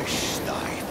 Perish thy